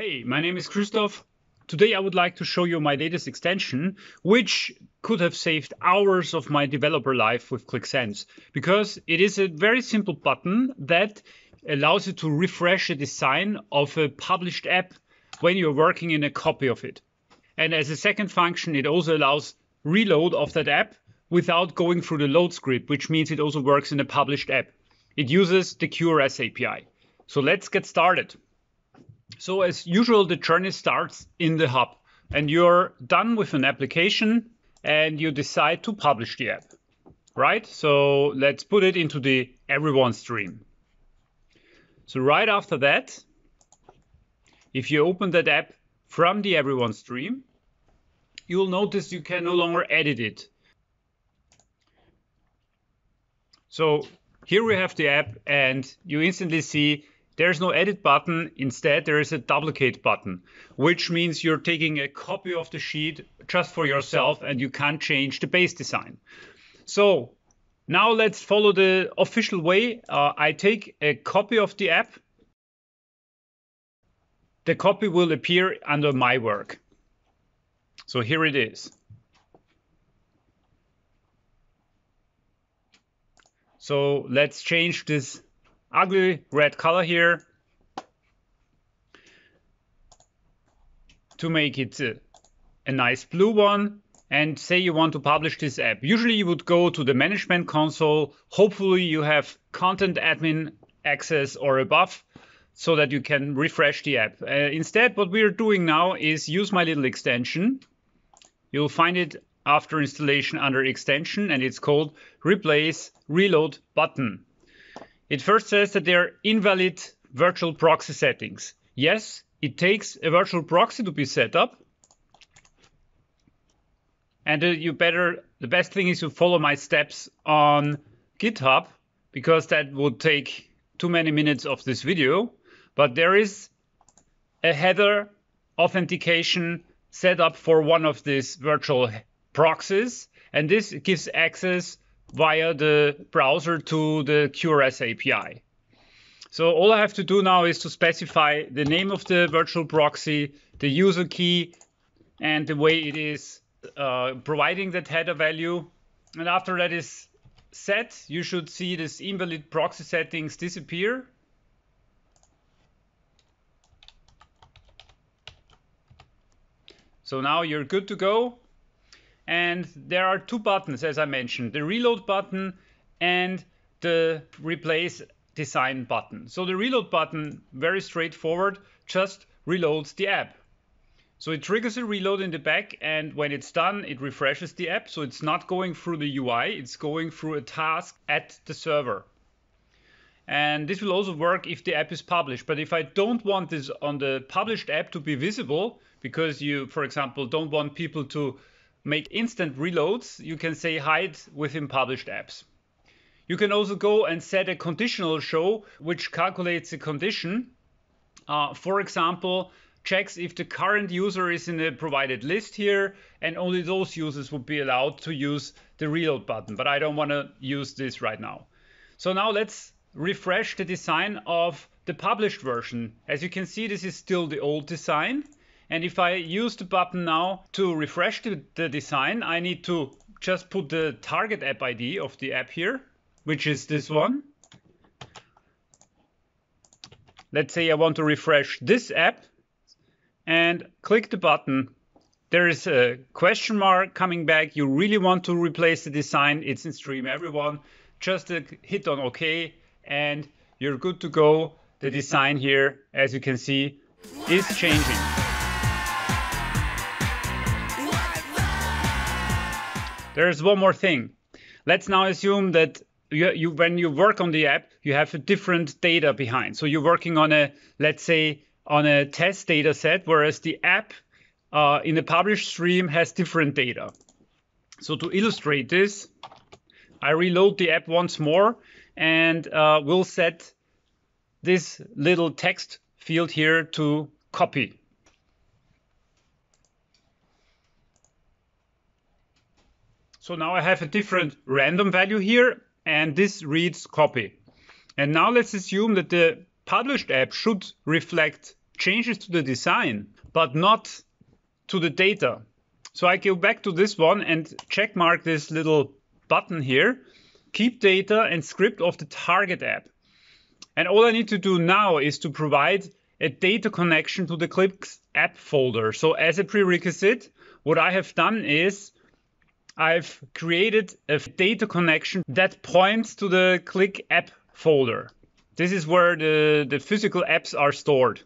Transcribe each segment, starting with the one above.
Hey, my name is Christof. Today I would like to show you my latest extension, which could have saved hours of my developer life with Qlik Sense, because it is a very simple button that allows you to refresh the design of a published app when you're working in a copy of it. And as a second function, it also allows reload of that app without going through the load script, which means it also works in a published app. It uses the QRS API. So let's get started. So as usual, the journey starts in the hub and you're done with an application and you decide to publish the app, right? So let's put it into the everyone stream. So right after that, if you open that app from the everyone stream, you'll notice you can no longer edit it. So here we have the app and you instantly see there's no edit button. Instead, there is a duplicate button, which means you're taking a copy of the sheet just for yourself and you can't change the base design. So now let's follow the official way. Uh, I take a copy of the app. The copy will appear under my work. So here it is. So let's change this ugly red color here to make it a, a nice blue one and say you want to publish this app. Usually you would go to the management console. Hopefully you have content admin access or above so that you can refresh the app. Uh, instead, what we're doing now is use my little extension. You'll find it after installation under extension and it's called replace reload button. It first says that they're invalid virtual proxy settings. Yes, it takes a virtual proxy to be set up. And uh, you better, the best thing is to follow my steps on GitHub because that would take too many minutes of this video. But there is a header authentication set up for one of these virtual proxies. And this gives access via the browser to the QRS API. So all I have to do now is to specify the name of the virtual proxy, the user key, and the way it is uh, providing that header value. And after that is set, you should see this invalid proxy settings disappear. So now you're good to go. And there are two buttons, as I mentioned, the reload button and the replace design button. So the reload button, very straightforward, just reloads the app. So it triggers a reload in the back and when it's done, it refreshes the app. So it's not going through the UI, it's going through a task at the server. And this will also work if the app is published. But if I don't want this on the published app to be visible, because you, for example, don't want people to make instant reloads, you can say hide within published apps. You can also go and set a conditional show, which calculates a condition. Uh, for example, checks if the current user is in a provided list here, and only those users would be allowed to use the reload button. But I don't want to use this right now. So now let's refresh the design of the published version. As you can see, this is still the old design. And if I use the button now to refresh the, the design, I need to just put the target app ID of the app here, which is this one. Let's say I want to refresh this app and click the button. There is a question mark coming back. You really want to replace the design. It's in stream everyone. Just hit on OK and you're good to go. The design here, as you can see, is changing. There's one more thing. Let's now assume that you, you, when you work on the app, you have a different data behind. So you're working on a, let's say, on a test data set, whereas the app uh, in the published stream has different data. So to illustrate this, I reload the app once more and uh, we'll set this little text field here to copy. So now I have a different random value here, and this reads copy. And now let's assume that the published app should reflect changes to the design, but not to the data. So I go back to this one and check mark this little button here, keep data and script of the target app. And all I need to do now is to provide a data connection to the Clips app folder. So as a prerequisite, what I have done is I've created a data connection that points to the Qlik app folder. This is where the, the physical apps are stored.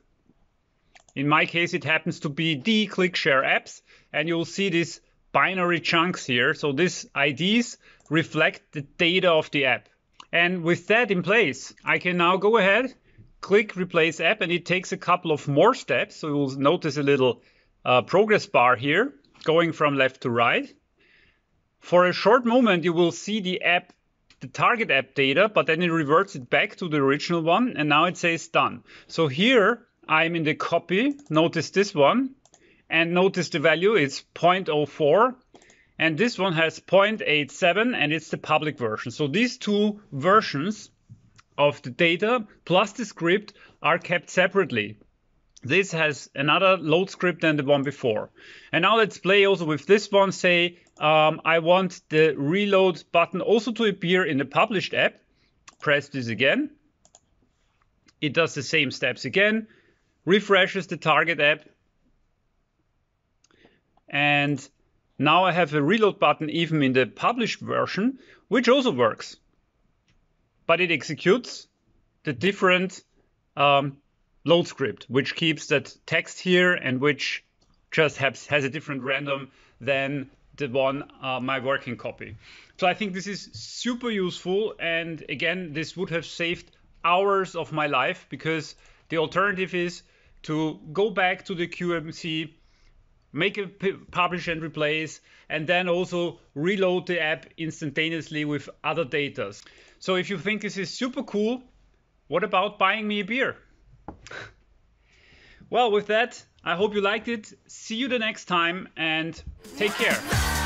In my case, it happens to be the QlikShare apps, and you'll see these binary chunks here. So these IDs reflect the data of the app. And with that in place, I can now go ahead, click replace app, and it takes a couple of more steps. So you'll notice a little uh, progress bar here going from left to right. For a short moment, you will see the app, the target app data, but then it reverts it back to the original one. And now it says done. So here I'm in the copy. Notice this one. And notice the value is 0.04 and this one has 0.87 and it's the public version. So these two versions of the data plus the script are kept separately. This has another load script than the one before. And now let's play also with this one. Say um, I want the reload button also to appear in the published app. Press this again. It does the same steps again, refreshes the target app, and now I have a reload button even in the published version, which also works. But it executes the different um, load script, which keeps that text here and which just has, has a different random than the one, uh, my working copy. So I think this is super useful. And again, this would have saved hours of my life because the alternative is to go back to the QMC make a publish and replace, and then also reload the app instantaneously with other data. So if you think this is super cool, what about buying me a beer? well, with that, I hope you liked it. See you the next time and take care.